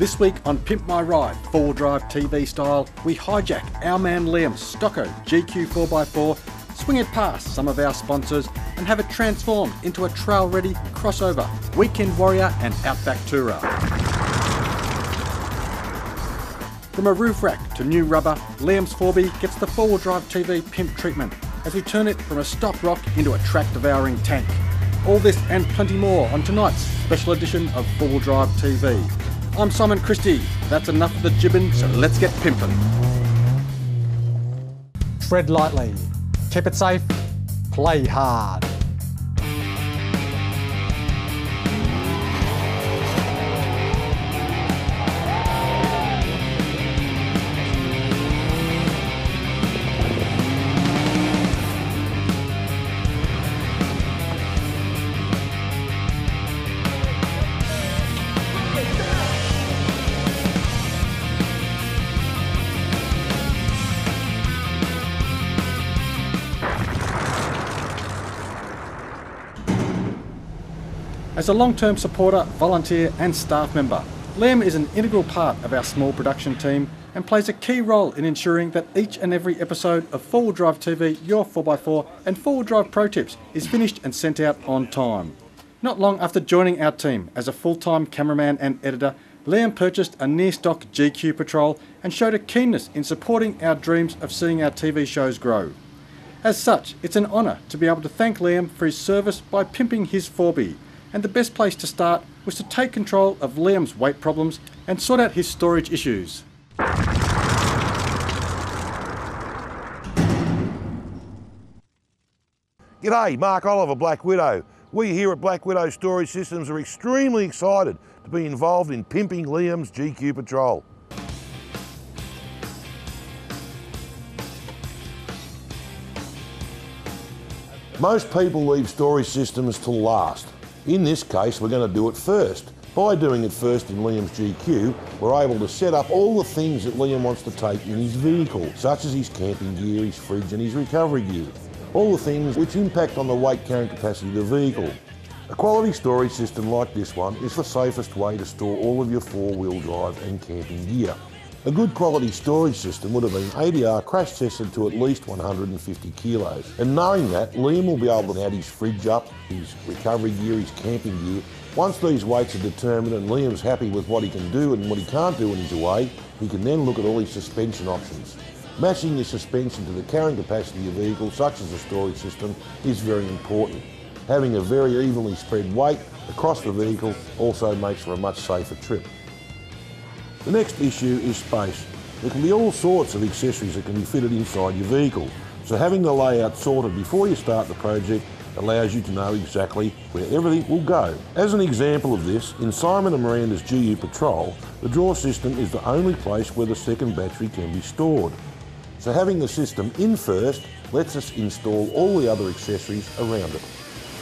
This week on Pimp My Ride, four drive TV style, we hijack our man Liam's Stocko GQ 4x4, swing it past some of our sponsors, and have it transformed into a trail ready crossover weekend warrior and outback tourer. From a roof rack to new rubber, Liam's 4B gets the four wheel drive TV pimp treatment as we turn it from a stock rock into a track devouring tank. All this and plenty more on tonight's special edition of Four Wheel Drive TV. I'm Simon Christie. That's enough of the jibbing, so let's get pimping. Tread lightly, keep it safe, play hard. As a long term supporter, volunteer, and staff member, Liam is an integral part of our small production team and plays a key role in ensuring that each and every episode of Four Wheel Drive TV, Your 4x4, and Four Wheel Drive Pro Tips is finished and sent out on time. Not long after joining our team as a full time cameraman and editor, Liam purchased a near stock GQ Patrol and showed a keenness in supporting our dreams of seeing our TV shows grow. As such, it's an honour to be able to thank Liam for his service by pimping his 4B and the best place to start was to take control of Liam's weight problems and sort out his storage issues. G'day, Mark Oliver, Black Widow. We here at Black Widow Storage Systems are extremely excited to be involved in pimping Liam's GQ Patrol. Most people leave storage systems till last. In this case, we're going to do it first. By doing it first in Liam's GQ, we're able to set up all the things that Liam wants to take in his vehicle, such as his camping gear, his fridge and his recovery gear. All the things which impact on the weight carrying capacity of the vehicle. A quality storage system like this one is the safest way to store all of your four-wheel drive and camping gear. A good quality storage system would have been ADR crash tested to at least 150 kilos. And knowing that, Liam will be able to add his fridge up, his recovery gear, his camping gear. Once these weights are determined and Liam's happy with what he can do and what he can't do when he's away, he can then look at all his suspension options. Matching your suspension to the carrying capacity of your vehicle, such as a storage system, is very important. Having a very evenly spread weight across the vehicle also makes for a much safer trip. The next issue is space. There can be all sorts of accessories that can be fitted inside your vehicle, so having the layout sorted before you start the project allows you to know exactly where everything will go. As an example of this, in Simon and Miranda's GU Patrol, the drawer system is the only place where the second battery can be stored. So having the system in first lets us install all the other accessories around it.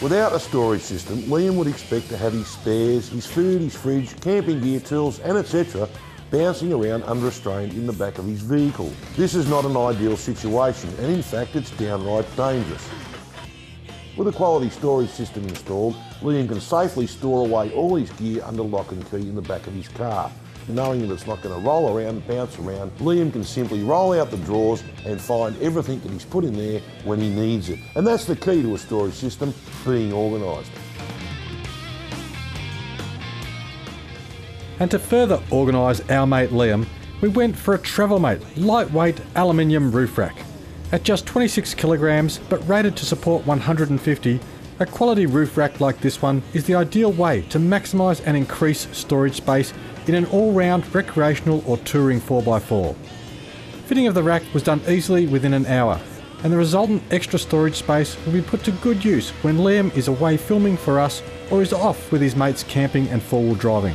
Without a storage system, Liam would expect to have his spares, his food, his fridge, camping gear, tools and etc bouncing around unrestrained in the back of his vehicle. This is not an ideal situation and in fact it's downright dangerous. With a quality storage system installed, Liam can safely store away all his gear under lock and key in the back of his car. Knowing that it's not going to roll around bounce around, Liam can simply roll out the drawers and find everything that he's put in there when he needs it. And that's the key to a storage system, being organised. And to further organise our mate Liam, we went for a Travelmate lightweight aluminium roof rack. At just 26 kilograms, but rated to support 150, a quality roof rack like this one is the ideal way to maximise and increase storage space in an all-round recreational or touring 4x4. Fitting of the rack was done easily within an hour, and the resultant extra storage space will be put to good use when Liam is away filming for us or is off with his mates camping and four-wheel driving.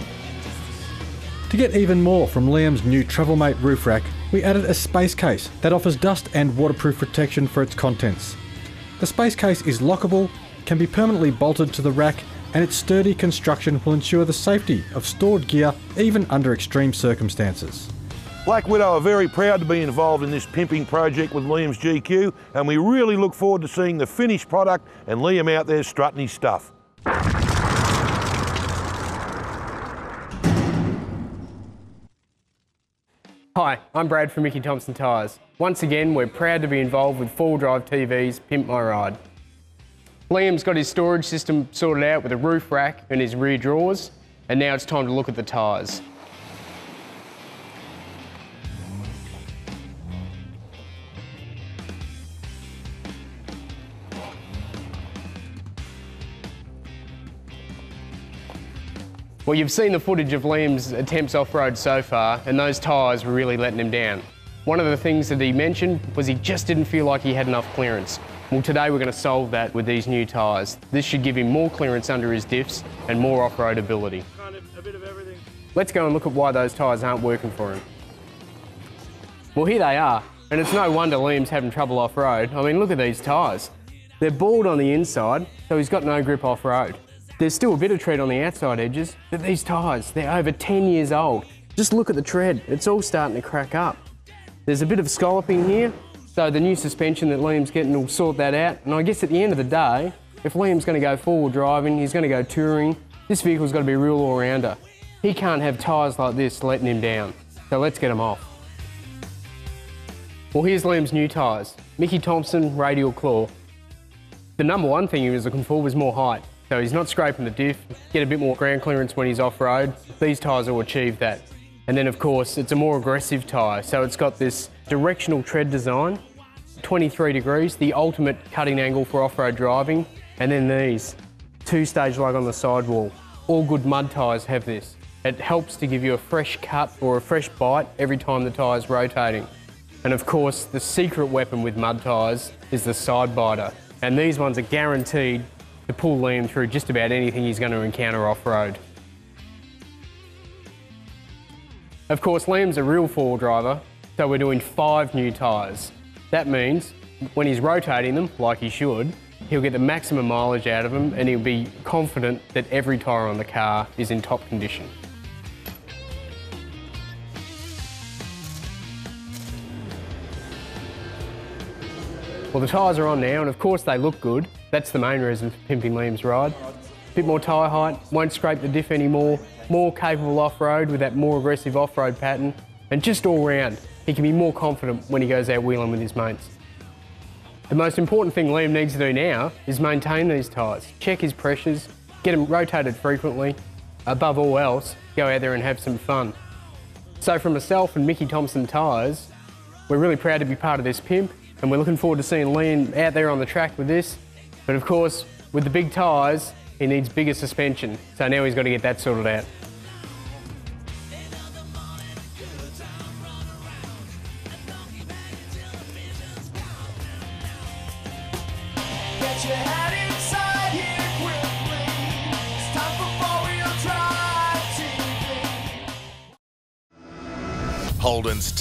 To get even more from Liam's new Travelmate roof rack, we added a space case that offers dust and waterproof protection for its contents. The space case is lockable, can be permanently bolted to the rack, and its sturdy construction will ensure the safety of stored gear even under extreme circumstances. Black Widow are very proud to be involved in this pimping project with Liam's GQ and we really look forward to seeing the finished product and Liam out there strutting his stuff. Hi, I'm Brad from Mickey Thompson Tyres. Once again, we're proud to be involved with Four Drive TV's Pimp My Ride. Liam's got his storage system sorted out with a roof rack and his rear drawers, and now it's time to look at the tyres. Well, you've seen the footage of Liam's attempts off-road so far, and those tyres were really letting him down. One of the things that he mentioned was he just didn't feel like he had enough clearance. Well, today we're going to solve that with these new tyres. This should give him more clearance under his diffs and more off-road ability. Kind of a bit of everything. Let's go and look at why those tyres aren't working for him. Well, here they are, and it's no wonder Liam's having trouble off-road. I mean, look at these tyres. They're bald on the inside, so he's got no grip off-road. There's still a bit of tread on the outside edges, but these tyres, they're over 10 years old. Just look at the tread, it's all starting to crack up. There's a bit of scalloping here, so the new suspension that Liam's getting will sort that out. And I guess at the end of the day, if Liam's going to go forward driving, he's going to go touring, this vehicle's got to be a real all-rounder. He can't have tyres like this letting him down. So let's get them off. Well, here's Liam's new tyres. Mickey Thompson Radial Claw. The number one thing he was looking for was more height. So he's not scraping the diff, get a bit more ground clearance when he's off-road. These tyres will achieve that. And then of course, it's a more aggressive tyre. So it's got this directional tread design, 23 degrees, the ultimate cutting angle for off-road driving. And then these, two-stage lug on the sidewall. All good mud tyres have this. It helps to give you a fresh cut or a fresh bite every time the tyre's rotating. And of course, the secret weapon with mud tyres is the side biter. And these ones are guaranteed to pull Liam through just about anything he's going to encounter off-road. Of course, Liam's a real four-wheel driver, so we're doing five new tyres. That means when he's rotating them, like he should, he'll get the maximum mileage out of them and he'll be confident that every tyre on the car is in top condition. Well, the tyres are on now, and of course they look good. That's the main reason for pimping Liam's ride. Bit more tyre height, won't scrape the diff anymore, more capable off-road with that more aggressive off-road pattern, and just all round, he can be more confident when he goes out wheeling with his mates. The most important thing Liam needs to do now is maintain these tyres, check his pressures, get them rotated frequently, above all else, go out there and have some fun. So from myself and Mickey Thompson Tyres, we're really proud to be part of this pimp and we're looking forward to seeing Liam out there on the track with this. But of course, with the big tyres, he needs bigger suspension. So now he's got to get that sorted out.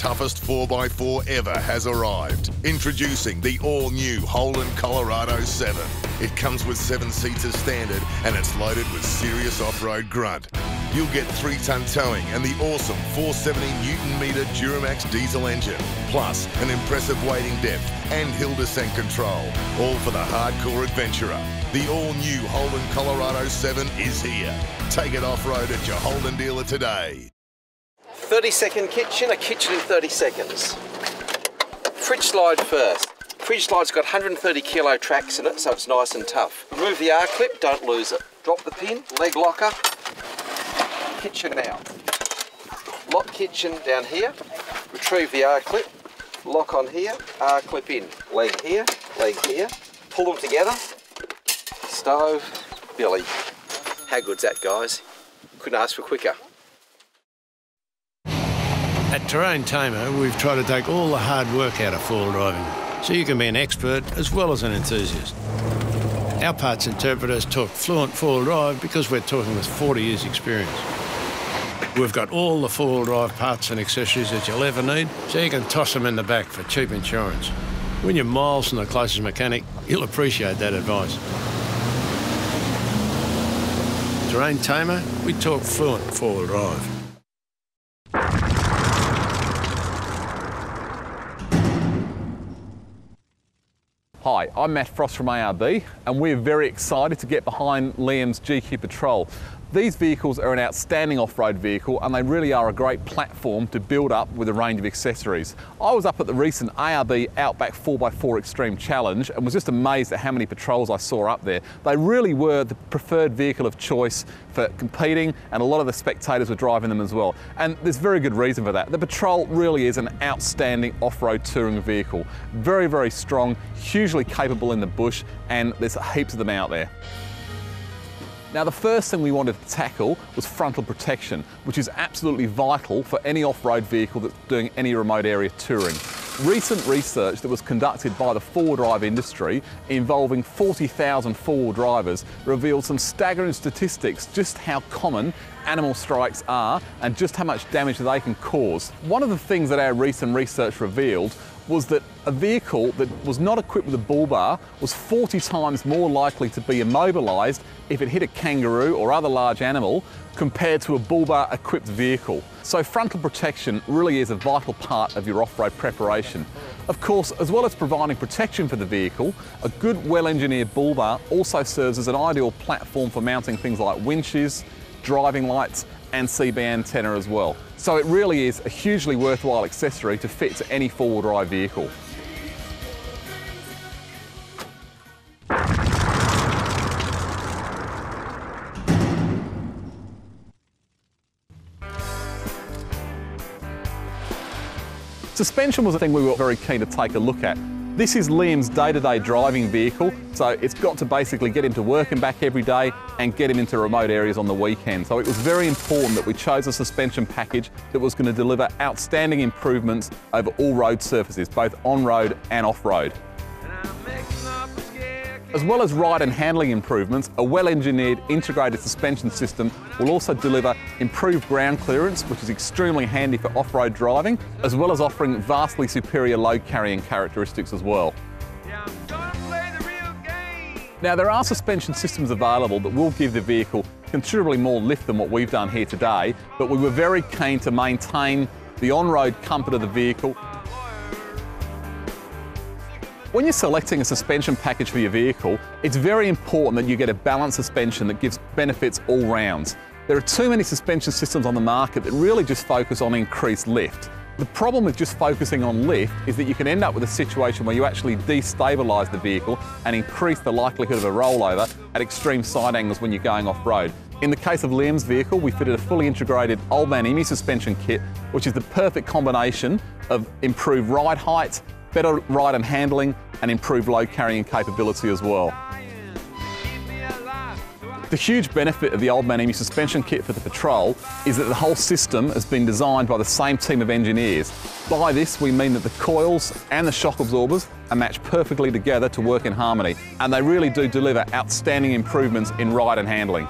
Toughest 4x4 ever has arrived. Introducing the all new Holden Colorado 7. It comes with seven seats as standard and it's loaded with serious off road grunt. You'll get 3 ton towing and the awesome 470 Newton meter Duramax diesel engine, plus an impressive wading depth and hill descent control, all for the hardcore adventurer. The all new Holden Colorado 7 is here. Take it off road at your Holden dealer today. 30 second kitchen, a kitchen in 30 seconds. Fridge slide first. Fridge slide's got 130 kilo tracks in it, so it's nice and tough. Remove the R clip, don't lose it. Drop the pin, leg locker, kitchen out. Lock kitchen down here, retrieve the R clip, lock on here, R clip in. Leg here, leg here. Pull them together. Stove, billy. How good's that, guys? Couldn't ask for quicker. At Terrain Tamer, we've tried to take all the hard work out of four-wheel driving, so you can be an expert as well as an enthusiast. Our parts interpreters talk fluent four-wheel drive because we're talking with 40 years' experience. We've got all the four-wheel drive parts and accessories that you'll ever need, so you can toss them in the back for cheap insurance. When you're miles from the closest mechanic, you'll appreciate that advice. Terrain Tamer, we talk fluent four-wheel drive. Hi, I'm Matt Frost from ARB, and we're very excited to get behind Liam's GQ Patrol. These vehicles are an outstanding off-road vehicle and they really are a great platform to build up with a range of accessories. I was up at the recent ARB Outback 4x4 Extreme Challenge and was just amazed at how many patrols I saw up there. They really were the preferred vehicle of choice for competing and a lot of the spectators were driving them as well. And there's very good reason for that. The Patrol really is an outstanding off-road touring vehicle. Very, very strong, hugely capable in the bush and there's heaps of them out there. Now the first thing we wanted to tackle was frontal protection, which is absolutely vital for any off-road vehicle that's doing any remote area touring. Recent research that was conducted by the four-wheel drive industry involving 40,000 four-wheel drivers revealed some staggering statistics just how common animal strikes are and just how much damage they can cause. One of the things that our recent research revealed was that a vehicle that was not equipped with a bull bar was 40 times more likely to be immobilised if it hit a kangaroo or other large animal compared to a bull bar equipped vehicle. So frontal protection really is a vital part of your off-road preparation. Of course, as well as providing protection for the vehicle, a good well-engineered bull bar also serves as an ideal platform for mounting things like winches, driving lights and CB antenna as well. So it really is a hugely worthwhile accessory to fit to any four-wheel drive vehicle. Suspension was a thing we were very keen to take a look at. This is Liam's day-to-day driving vehicle, so it's got to basically get him to work and back every day and get him into remote areas on the weekend. So it was very important that we chose a suspension package that was going to deliver outstanding improvements over all road surfaces, both on-road and off-road. As well as ride and handling improvements, a well-engineered integrated suspension system will also deliver improved ground clearance, which is extremely handy for off-road driving, as well as offering vastly superior load carrying characteristics as well. Now there are suspension systems available that will give the vehicle considerably more lift than what we've done here today, but we were very keen to maintain the on-road comfort of the vehicle when you're selecting a suspension package for your vehicle, it's very important that you get a balanced suspension that gives benefits all rounds. There are too many suspension systems on the market that really just focus on increased lift. The problem with just focusing on lift is that you can end up with a situation where you actually destabilise the vehicle and increase the likelihood of a rollover at extreme side angles when you're going off-road. In the case of Liam's vehicle, we fitted a fully integrated Old Man Emu suspension kit, which is the perfect combination of improved ride height, better ride and handling, and improved load carrying capability as well. The huge benefit of the Old Man Emu suspension kit for the Patrol is that the whole system has been designed by the same team of engineers. By this, we mean that the coils and the shock absorbers are matched perfectly together to work in harmony, and they really do deliver outstanding improvements in ride and handling.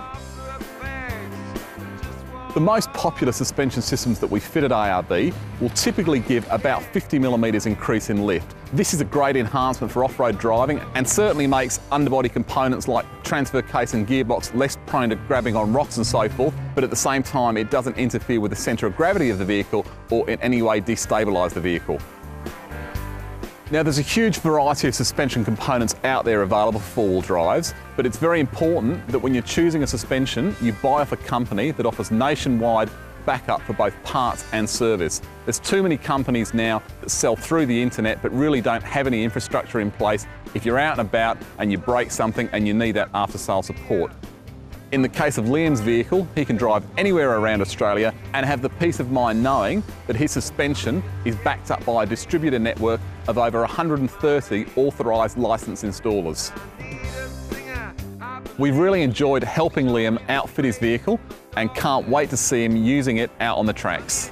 The most popular suspension systems that we fit at ARB will typically give about 50 millimetres increase in lift. This is a great enhancement for off-road driving and certainly makes underbody components like transfer case and gearbox less prone to grabbing on rocks and so forth, but at the same time it doesn't interfere with the centre of gravity of the vehicle or in any way destabilise the vehicle. Now there's a huge variety of suspension components out there available for four-wheel drives, but it's very important that when you're choosing a suspension, you buy off a company that offers nationwide backup for both parts and service. There's too many companies now that sell through the internet but really don't have any infrastructure in place if you're out and about and you break something and you need that after-sale support. In the case of Liam's vehicle, he can drive anywhere around Australia and have the peace of mind knowing that his suspension is backed up by a distributor network of over 130 authorised licensed installers. We've really enjoyed helping Liam outfit his vehicle and can't wait to see him using it out on the tracks.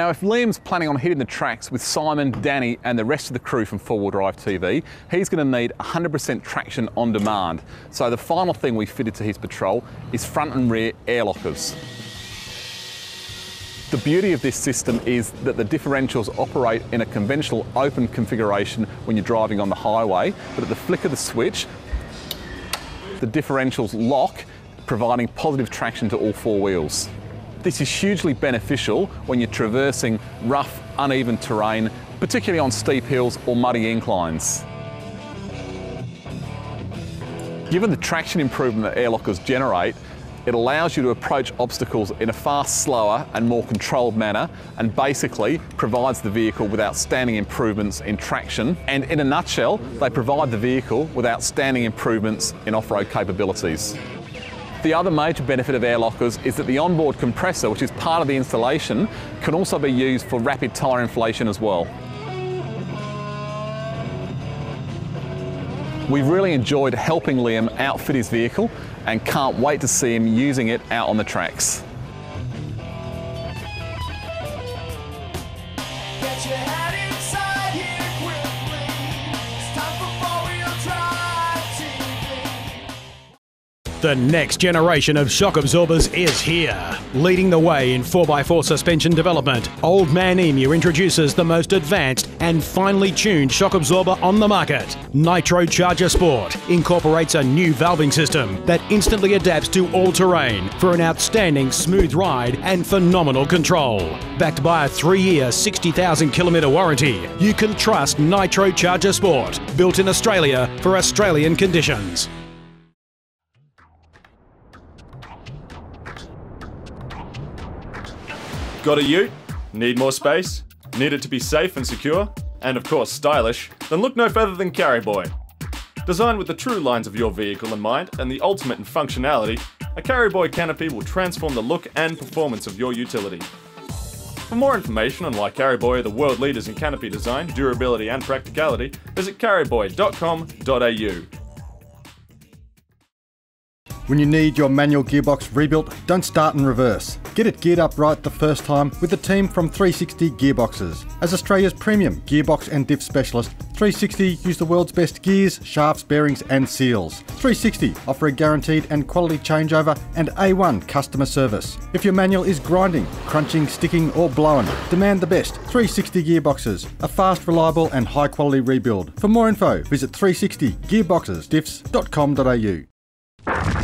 Now, if Liam's planning on hitting the tracks with Simon, Danny, and the rest of the crew from 4 Drive TV, he's going to need 100% traction on demand. So the final thing we fitted to his patrol is front and rear air lockers. The beauty of this system is that the differentials operate in a conventional open configuration when you're driving on the highway, but at the flick of the switch, the differentials lock, providing positive traction to all four wheels. This is hugely beneficial when you're traversing rough, uneven terrain, particularly on steep hills or muddy inclines. Given the traction improvement that air lockers generate, it allows you to approach obstacles in a far slower and more controlled manner and basically provides the vehicle with outstanding improvements in traction and in a nutshell they provide the vehicle with outstanding improvements in off-road capabilities. The other major benefit of air lockers is that the onboard compressor, which is part of the installation, can also be used for rapid tyre inflation as well. We've really enjoyed helping Liam outfit his vehicle and can't wait to see him using it out on the tracks. The next generation of shock absorbers is here. Leading the way in 4x4 suspension development, Old Man Emu introduces the most advanced and finely tuned shock absorber on the market. Nitrocharger Sport incorporates a new valving system that instantly adapts to all terrain for an outstanding smooth ride and phenomenal control. Backed by a three year, 60,000 kilometre warranty, you can trust Nitrocharger Sport, built in Australia for Australian conditions. Got a ute? Need more space? Need it to be safe and secure? And of course stylish? Then look no further than Carryboy. Designed with the true lines of your vehicle in mind and the ultimate in functionality, a Carryboy canopy will transform the look and performance of your utility. For more information on why Carryboy are the world leaders in canopy design, durability and practicality, visit carryboy.com.au. When you need your manual gearbox rebuilt, don't start in reverse. Get it geared up right the first time with the team from 360 Gearboxes. As Australia's premium gearbox and diff specialist, 360 use the world's best gears, shafts, bearings, and seals. 360 offer a guaranteed and quality changeover and A1 customer service. If your manual is grinding, crunching, sticking, or blowing, demand the best 360 Gearboxes, a fast, reliable, and high quality rebuild. For more info, visit 360gearboxesdiffs.com.au.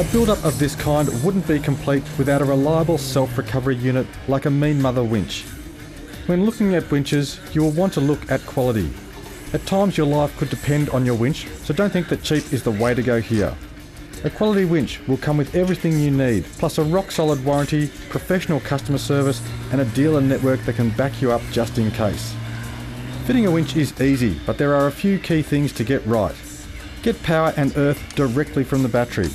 A build-up of this kind wouldn't be complete without a reliable self-recovery unit like a Mean Mother winch. When looking at winches, you will want to look at quality. At times your life could depend on your winch, so don't think that cheap is the way to go here. A quality winch will come with everything you need, plus a rock-solid warranty, professional customer service, and a dealer network that can back you up just in case. Fitting a winch is easy, but there are a few key things to get right. Get power and earth directly from the battery.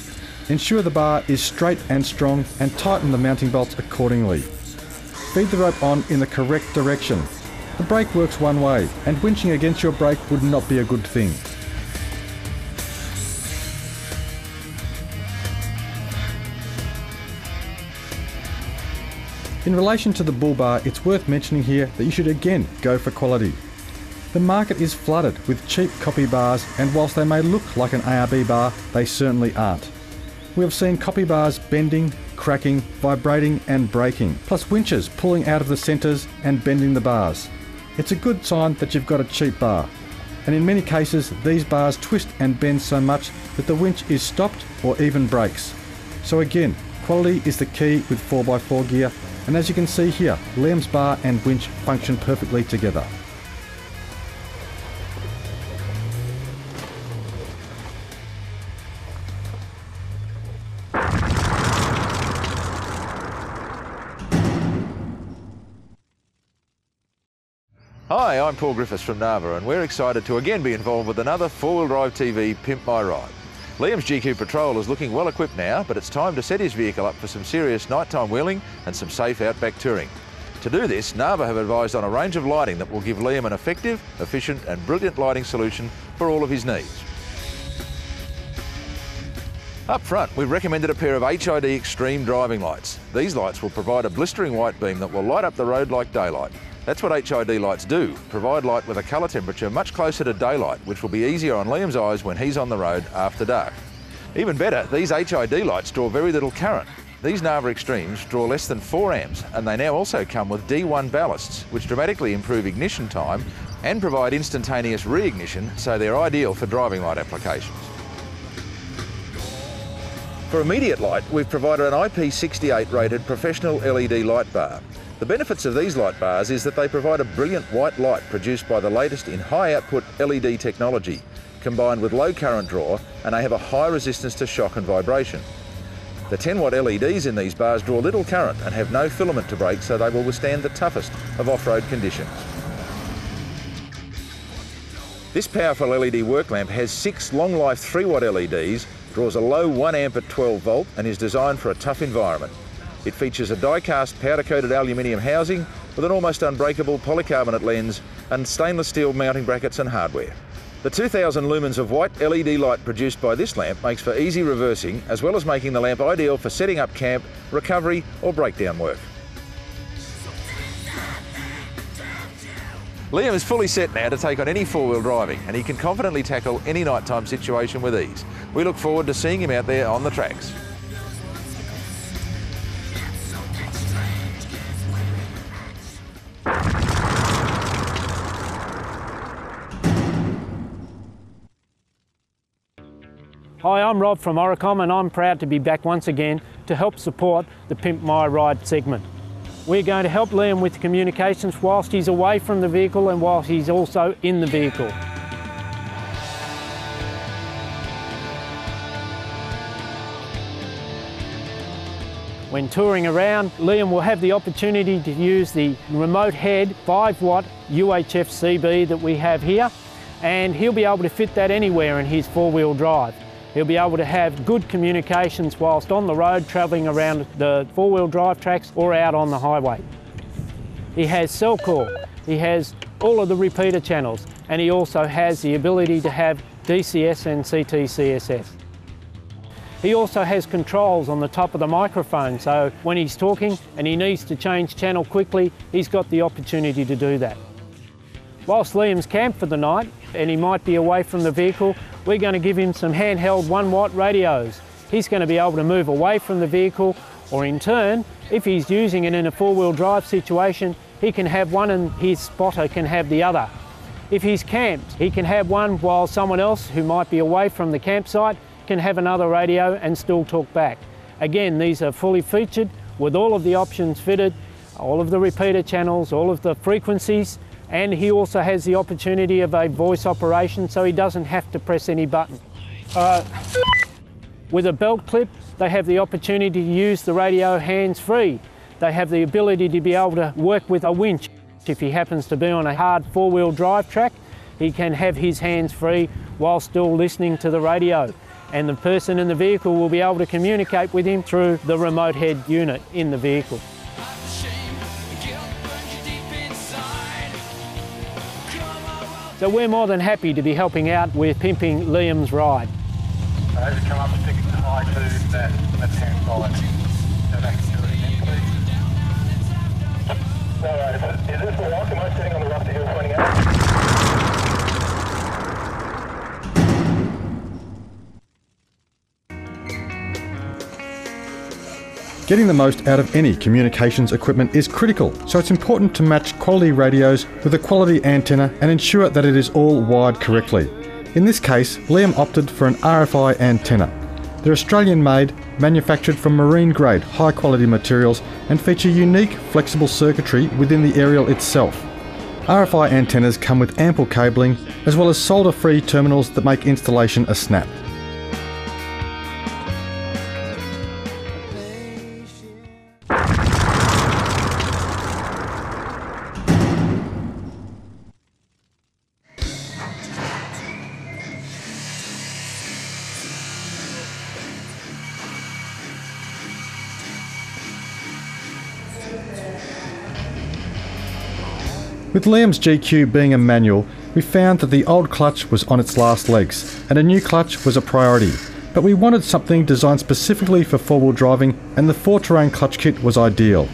Ensure the bar is straight and strong and tighten the mounting bolts accordingly. Feed the rope on in the correct direction. The brake works one way and winching against your brake would not be a good thing. In relation to the bull bar, it's worth mentioning here that you should again go for quality. The market is flooded with cheap copy bars, and whilst they may look like an ARB bar, they certainly aren't. We have seen copy bars bending, cracking, vibrating, and breaking, plus winches pulling out of the centres and bending the bars. It's a good sign that you've got a cheap bar. And in many cases, these bars twist and bend so much that the winch is stopped or even breaks. So again, quality is the key with 4x4 gear, and as you can see here, Liam's bar and winch function perfectly together. Hi, I'm Paul Griffiths from Narva, and we're excited to again be involved with another four-wheel drive TV Pimp My Ride. Liam's GQ Patrol is looking well equipped now, but it's time to set his vehicle up for some serious nighttime wheeling and some safe outback touring. To do this, Narva have advised on a range of lighting that will give Liam an effective, efficient and brilliant lighting solution for all of his needs. Up front, we've recommended a pair of HID Extreme driving lights. These lights will provide a blistering white beam that will light up the road like daylight. That's what HID lights do, provide light with a colour temperature much closer to daylight, which will be easier on Liam's eyes when he's on the road after dark. Even better, these HID lights draw very little current. These Narva Extremes draw less than 4 amps and they now also come with D1 ballasts, which dramatically improve ignition time and provide instantaneous re-ignition, so they're ideal for driving light applications. For immediate light, we've provided an IP68 rated professional LED light bar. The benefits of these light bars is that they provide a brilliant white light produced by the latest in high output LED technology, combined with low current draw, and they have a high resistance to shock and vibration. The 10 watt LEDs in these bars draw little current and have no filament to break, so they will withstand the toughest of off-road conditions. This powerful LED work lamp has six long life 3 watt LEDs, draws a low 1 amp at 12 volt and is designed for a tough environment. It features a die-cast powder-coated aluminium housing with an almost unbreakable polycarbonate lens and stainless steel mounting brackets and hardware. The 2000 lumens of white LED light produced by this lamp makes for easy reversing as well as making the lamp ideal for setting up camp, recovery or breakdown work. Liam is fully set now to take on any four-wheel driving and he can confidently tackle any nighttime situation with ease. We look forward to seeing him out there on the tracks. Hi, I'm Rob from Oricom and I'm proud to be back once again to help support the Pimp My Ride segment. We're going to help Liam with communications whilst he's away from the vehicle and whilst he's also in the vehicle. When touring around, Liam will have the opportunity to use the remote head 5 watt UHF CB that we have here and he'll be able to fit that anywhere in his four wheel drive. He'll be able to have good communications whilst on the road travelling around the four wheel drive tracks or out on the highway. He has Selcall, he has all of the repeater channels and he also has the ability to have DCS and CTCSS. He also has controls on the top of the microphone, so when he's talking and he needs to change channel quickly, he's got the opportunity to do that. Whilst Liam's camped for the night and he might be away from the vehicle, we're going to give him some handheld 1 watt radios. He's going to be able to move away from the vehicle or in turn, if he's using it in a four-wheel drive situation, he can have one and his spotter can have the other. If he's camped, he can have one while someone else who might be away from the campsite can have another radio and still talk back. Again, these are fully featured with all of the options fitted, all of the repeater channels, all of the frequencies, and he also has the opportunity of a voice operation so he doesn't have to press any button. Uh, with a belt clip, they have the opportunity to use the radio hands-free. They have the ability to be able to work with a winch. If he happens to be on a hard four-wheel drive track, he can have his hands free while still listening to the radio. And the person in the vehicle will be able to communicate with him through the remote head unit in the vehicle. So we're more than happy to be helping out with pimping Liam's ride. Come up and to that, Getting the most out of any communications equipment is critical, so it's important to match quality radios with a quality antenna and ensure that it is all wired correctly. In this case, Liam opted for an RFI antenna. They're Australian made, manufactured from marine grade, high quality materials, and feature unique, flexible circuitry within the aerial itself. RFI antennas come with ample cabling, as well as solder free terminals that make installation a snap. With Liam's GQ being a manual, we found that the old clutch was on its last legs and a new clutch was a priority. But we wanted something designed specifically for four wheel driving, and the 4 terrain clutch kit was ideal.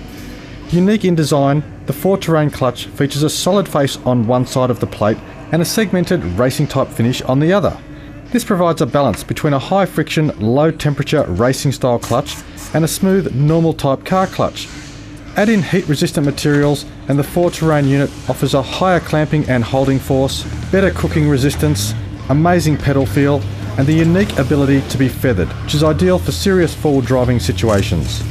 Unique in design, the 4-terrain clutch features a solid face on one side of the plate and a segmented racing type finish on the other. This provides a balance between a high friction, low temperature racing style clutch and a smooth, normal type car clutch. Add in heat resistant materials and the 4-terrain unit offers a higher clamping and holding force, better cooking resistance, amazing pedal feel and the unique ability to be feathered, which is ideal for serious forward driving situations.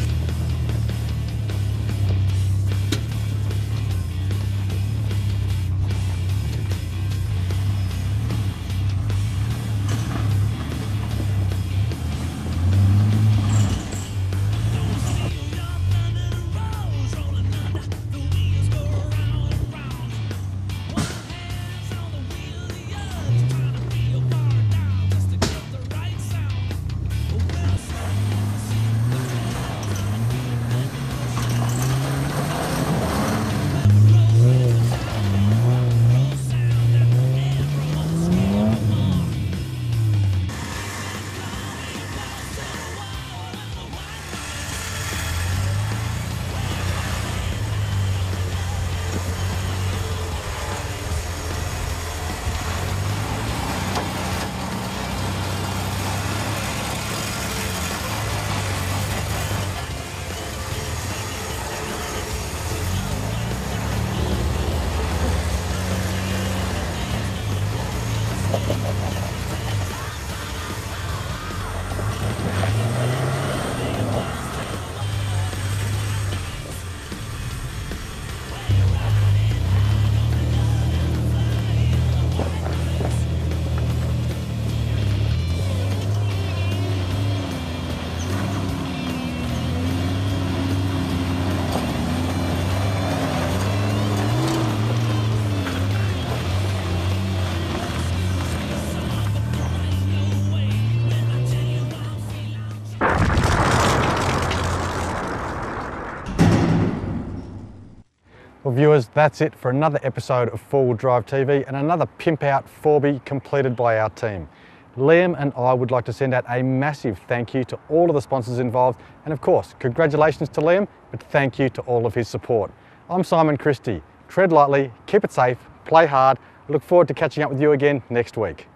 Well, viewers, that's it for another episode of Four Wheel Drive TV and another pimp out 4B completed by our team. Liam and I would like to send out a massive thank you to all of the sponsors involved, and of course, congratulations to Liam, but thank you to all of his support. I'm Simon Christie. Tread lightly, keep it safe, play hard. I look forward to catching up with you again next week.